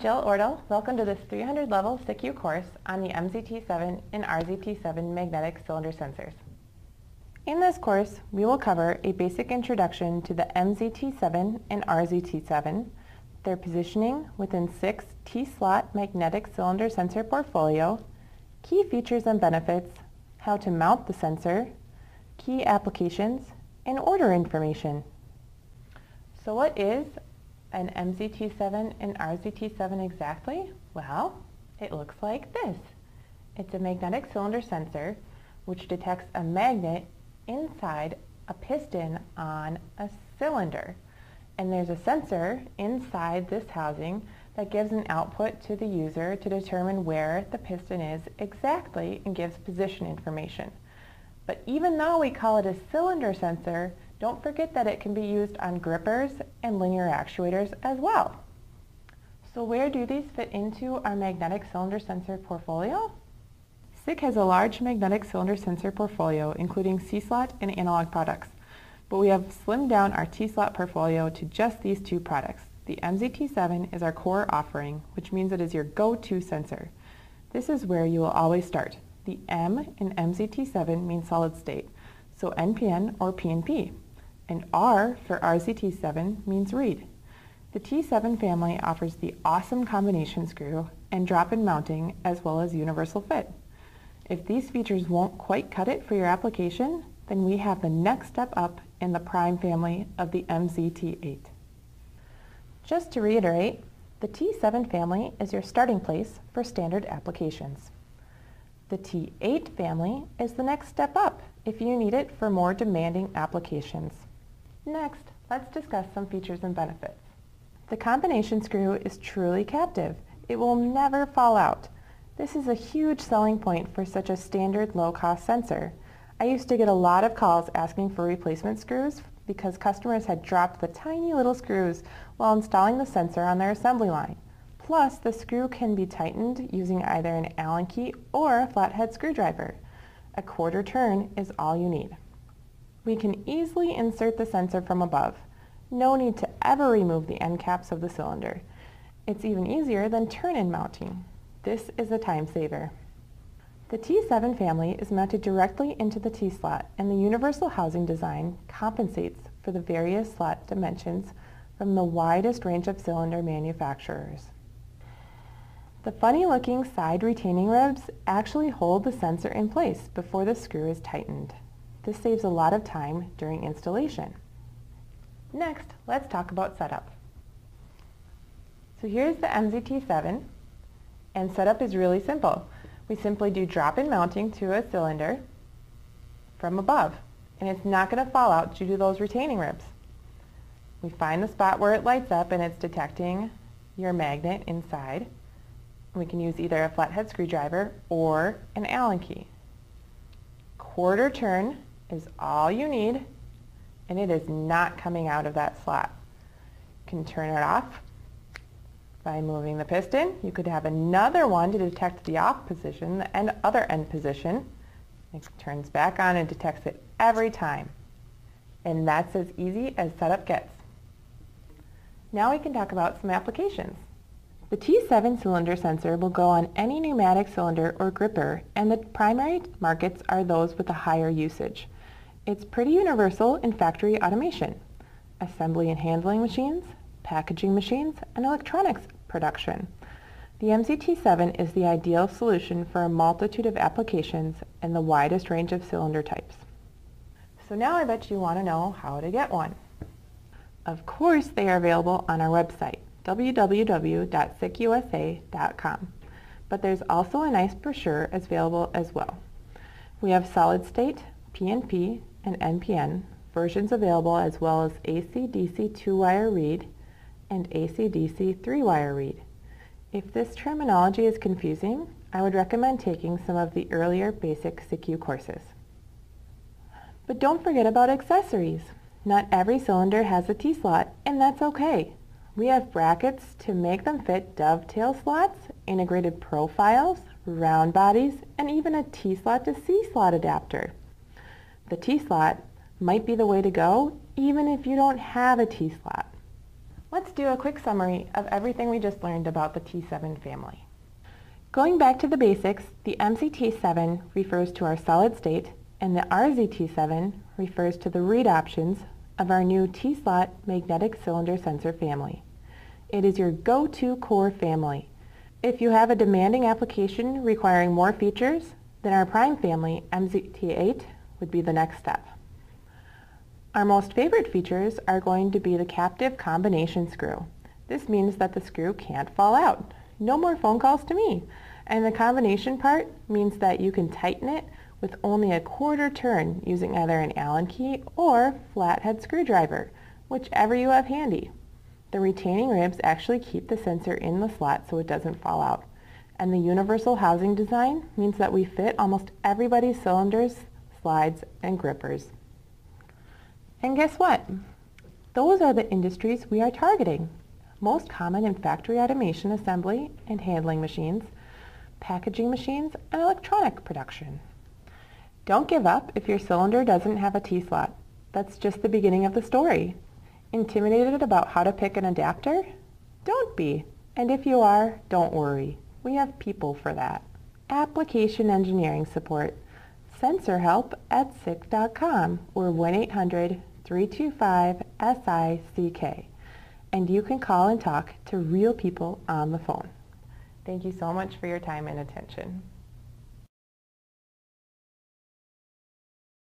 Jill Ordle. Welcome to this 300 level SICU course on the MZT7 and RZT7 magnetic cylinder sensors. In this course, we will cover a basic introduction to the MZT7 and RZT7, their positioning within SICK's T-slot magnetic cylinder sensor portfolio, key features and benefits, how to mount the sensor, key applications, and order information. So what is an MZT7 and RZT7 exactly? Well, it looks like this. It's a magnetic cylinder sensor which detects a magnet inside a piston on a cylinder. And there's a sensor inside this housing that gives an output to the user to determine where the piston is exactly and gives position information. But even though we call it a cylinder sensor, don't forget that it can be used on grippers and linear actuators as well. So where do these fit into our magnetic cylinder sensor portfolio? SICK has a large magnetic cylinder sensor portfolio including C-slot and analog products, but we have slimmed down our T-slot portfolio to just these two products. The MZT7 is our core offering, which means it is your go-to sensor. This is where you will always start. The M in MZT7 means solid state, so NPN or PNP and R for RZT7 means reed. The T7 family offers the awesome combination screw and drop-in mounting as well as universal fit. If these features won't quite cut it for your application, then we have the next step up in the prime family of the MZT8. Just to reiterate, the T7 family is your starting place for standard applications. The T8 family is the next step up if you need it for more demanding applications. Next, let's discuss some features and benefits. The combination screw is truly captive. It will never fall out. This is a huge selling point for such a standard low-cost sensor. I used to get a lot of calls asking for replacement screws because customers had dropped the tiny little screws while installing the sensor on their assembly line. Plus, the screw can be tightened using either an Allen key or a flathead screwdriver. A quarter turn is all you need. We can easily insert the sensor from above. No need to ever remove the end caps of the cylinder. It's even easier than turn-in mounting. This is a time saver. The T7 family is mounted directly into the T-slot and the universal housing design compensates for the various slot dimensions from the widest range of cylinder manufacturers. The funny looking side retaining ribs actually hold the sensor in place before the screw is tightened. This saves a lot of time during installation. Next, let's talk about setup. So here's the MZT7, and setup is really simple. We simply do drop-in mounting to a cylinder from above, and it's not going to fall out due to those retaining ribs. We find the spot where it lights up and it's detecting your magnet inside. We can use either a flathead screwdriver or an Allen key. Quarter turn is all you need and it is not coming out of that slot. You can turn it off by moving the piston. You could have another one to detect the off position, the other end position. It turns back on and detects it every time. And that's as easy as setup gets. Now we can talk about some applications. The T7 cylinder sensor will go on any pneumatic cylinder or gripper and the primary markets are those with a higher usage. It's pretty universal in factory automation, assembly and handling machines, packaging machines, and electronics production. The MZT7 is the ideal solution for a multitude of applications and the widest range of cylinder types. So now I bet you want to know how to get one. Of course they are available on our website, www.sickusa.com. But there's also a nice brochure available as well. We have solid state, PNP, and NPN, versions available as well as AC-DC 2-wire reed and AC-DC 3-wire reed. If this terminology is confusing, I would recommend taking some of the earlier basic SICU courses. But don't forget about accessories. Not every cylinder has a T-slot, and that's okay. We have brackets to make them fit dovetail slots, integrated profiles, round bodies, and even a T-slot to C-slot adapter. The T-slot might be the way to go even if you don't have a T-slot. Let's do a quick summary of everything we just learned about the T7 family. Going back to the basics, the MZT7 refers to our solid state and the RZT7 refers to the reed options of our new T-slot magnetic cylinder sensor family. It is your go-to core family. If you have a demanding application requiring more features, then our prime family, MZT8, would be the next step. Our most favorite features are going to be the captive combination screw. This means that the screw can't fall out. No more phone calls to me. And the combination part means that you can tighten it with only a quarter turn using either an Allen key or flathead screwdriver, whichever you have handy. The retaining ribs actually keep the sensor in the slot so it doesn't fall out. And the universal housing design means that we fit almost everybody's cylinders, slides, and grippers. And guess what? Those are the industries we are targeting. Most common in factory automation assembly and handling machines, packaging machines, and electronic production. Don't give up if your cylinder doesn't have a T-slot. That's just the beginning of the story. Intimidated about how to pick an adapter? Don't be. And if you are, don't worry. We have people for that. Application engineering support. Sensor help at SICK.com or 1-800 325-SICK. And you can call and talk to real people on the phone. Thank you so much for your time and attention.